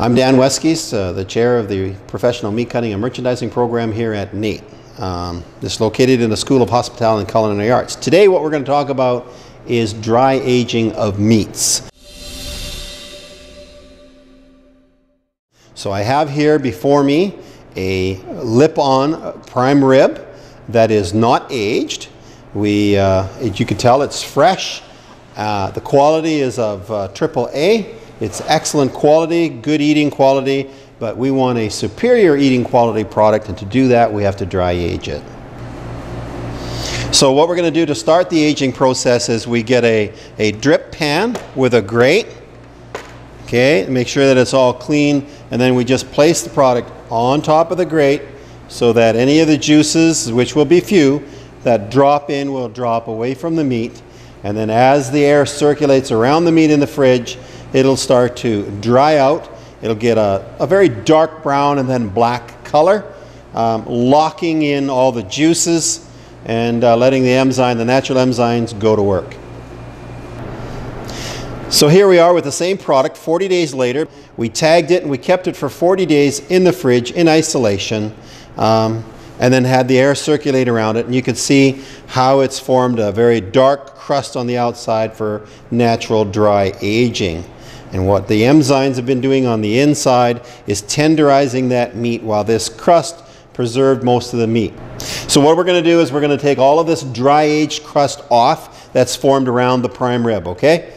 I'm Dan Westgeest, uh, the chair of the Professional Meat Cutting and Merchandising Program here at NAIT. Um, this is located in the School of Hospitality and Culinary Arts. Today what we're going to talk about is dry aging of meats. So I have here before me a lip-on prime rib that is not aged. We, uh, you can tell, it's fresh. Uh, the quality is of uh, triple A. It's excellent quality, good eating quality, but we want a superior eating quality product, and to do that, we have to dry age it. So what we're going to do to start the aging process is we get a, a drip pan with a grate, okay, make sure that it's all clean, and then we just place the product on top of the grate so that any of the juices, which will be few, that drop in will drop away from the meat, and then as the air circulates around the meat in the fridge, it'll start to dry out. It'll get a, a very dark brown and then black color, um, locking in all the juices and uh, letting the enzyme, the natural enzymes, go to work. So here we are with the same product 40 days later. We tagged it and we kept it for 40 days in the fridge in isolation um, and then had the air circulate around it. And you can see how it's formed a very dark crust on the outside for natural dry aging. And what the enzymes have been doing on the inside is tenderizing that meat while this crust preserved most of the meat. So what we're going to do is we're going to take all of this dry aged crust off that's formed around the prime rib, okay?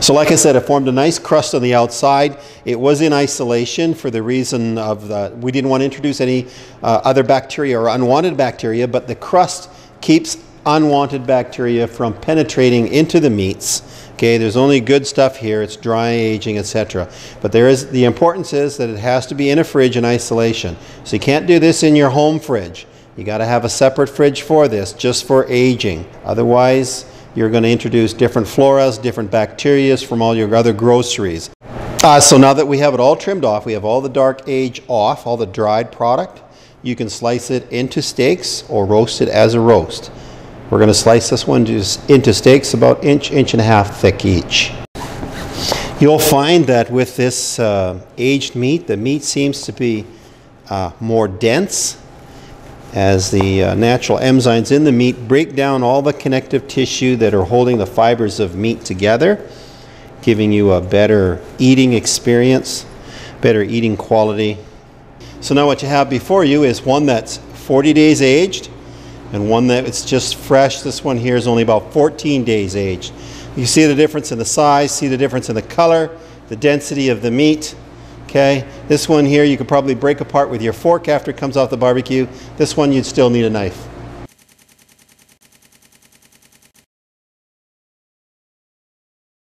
So like I said, it formed a nice crust on the outside. It was in isolation for the reason of the, we didn't want to introduce any uh, other bacteria or unwanted bacteria, but the crust keeps unwanted bacteria from penetrating into the meats. Okay, there's only good stuff here. It's dry aging, etc. But there is the importance is that it has to be in a fridge in isolation. So you can't do this in your home fridge. You got to have a separate fridge for this, just for aging. Otherwise, you're going to introduce different floras, different bacteria from all your other groceries. Uh, so now that we have it all trimmed off, we have all the dark age off, all the dried product. You can slice it into steaks or roast it as a roast. We're going to slice this one into steaks about inch, inch and a half thick each. You'll find that with this uh, aged meat, the meat seems to be uh, more dense as the uh, natural enzymes in the meat break down all the connective tissue that are holding the fibers of meat together, giving you a better eating experience, better eating quality. So now what you have before you is one that's 40 days aged, and one that it's just fresh. This one here is only about 14 days aged. You see the difference in the size, see the difference in the color, the density of the meat. Okay, this one here you could probably break apart with your fork after it comes off the barbecue. This one you'd still need a knife.